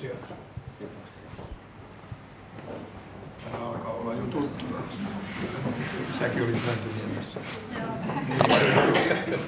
Kiitoksia. Tämä alkaa olla jo tuttua. Säkin olit Mäntyniemessä. Joo.